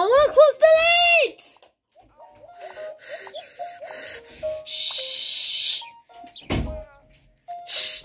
I want to close the lights! Shh. Shh.